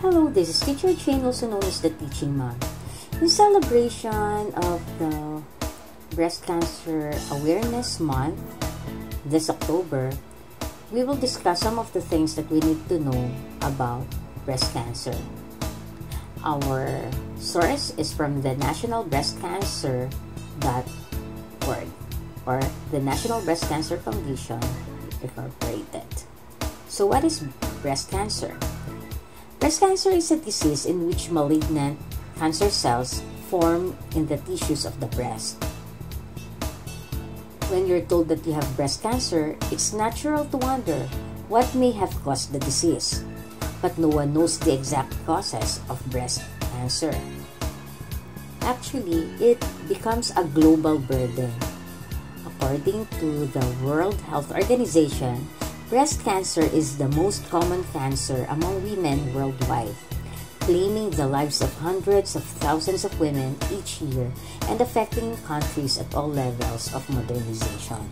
Hello, this is Teacher Jane, also known as the Teaching Mom. In celebration of the Breast Cancer Awareness Month this October, we will discuss some of the things that we need to know about breast cancer. Our source is from the National Breast Cancer org or the National Breast Cancer Foundation Incorporated. So what is breast cancer? Breast cancer is a disease in which malignant cancer cells form in the tissues of the breast. When you're told that you have breast cancer, it's natural to wonder what may have caused the disease. But no one knows the exact causes of breast cancer. Actually, it becomes a global burden. According to the World Health Organization, breast cancer is the most common cancer among women worldwide, claiming the lives of hundreds of thousands of women each year and affecting countries at all levels of modernization.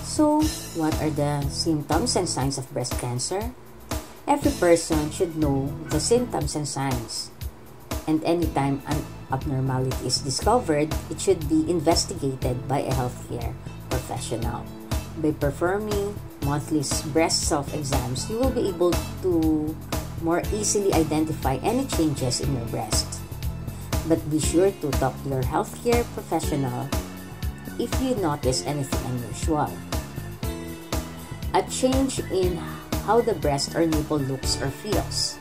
So, what are the symptoms and signs of breast cancer? Every person should know the symptoms and signs and anytime an abnormality is discovered, it should be investigated by a healthcare professional. By performing monthly breast self-exams, you will be able to more easily identify any changes in your breast. But be sure to talk to your healthcare professional if you notice anything unusual. A change in how the breast or nipple looks or feels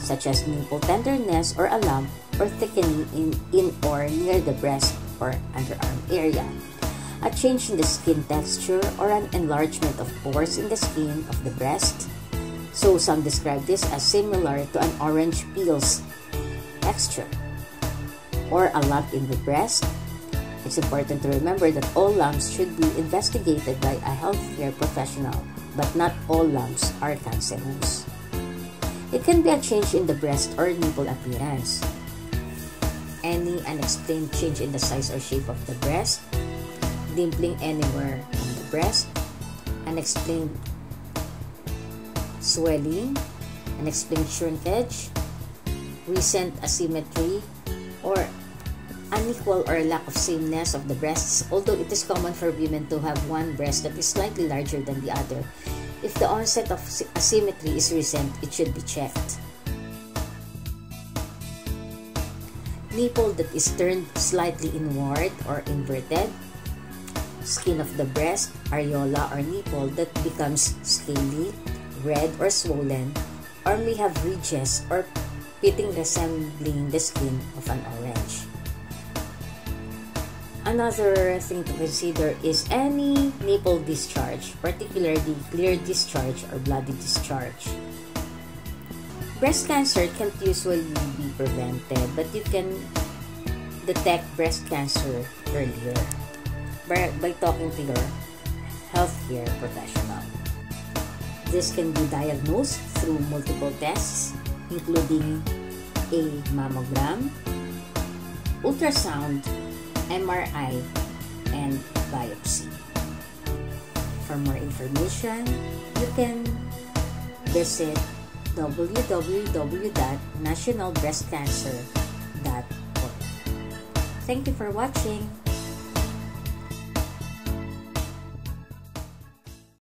such as nipple tenderness or a lump or thickening in, in or near the breast or underarm area. A change in the skin texture or an enlargement of pores in the skin of the breast. So some describe this as similar to an orange peel's texture. Or a lump in the breast. It's important to remember that all lumps should be investigated by a healthcare professional, but not all lumps are cancerous. It can be a change in the breast or nipple appearance. Any unexplained change in the size or shape of the breast, dimpling anywhere on the breast, unexplained swelling, unexplained shrinkage, recent asymmetry, or unequal or lack of sameness of the breasts, although it is common for women to have one breast that is slightly larger than the other, if the onset of asymmetry is recent, it should be checked. Nipple that is turned slightly inward or inverted. Skin of the breast, areola or nipple that becomes scaly, red or swollen, or may have ridges or pitting resembling the skin of an orange. Another thing to consider is any nipple discharge, particularly clear discharge or bloody discharge. Breast cancer can't usually be prevented, but you can detect breast cancer earlier by, by talking to your healthcare professional. This can be diagnosed through multiple tests, including a mammogram, ultrasound, MRI, and biopsy. For more information, you can visit www.nationalbreastcancer.org. Thank you for watching.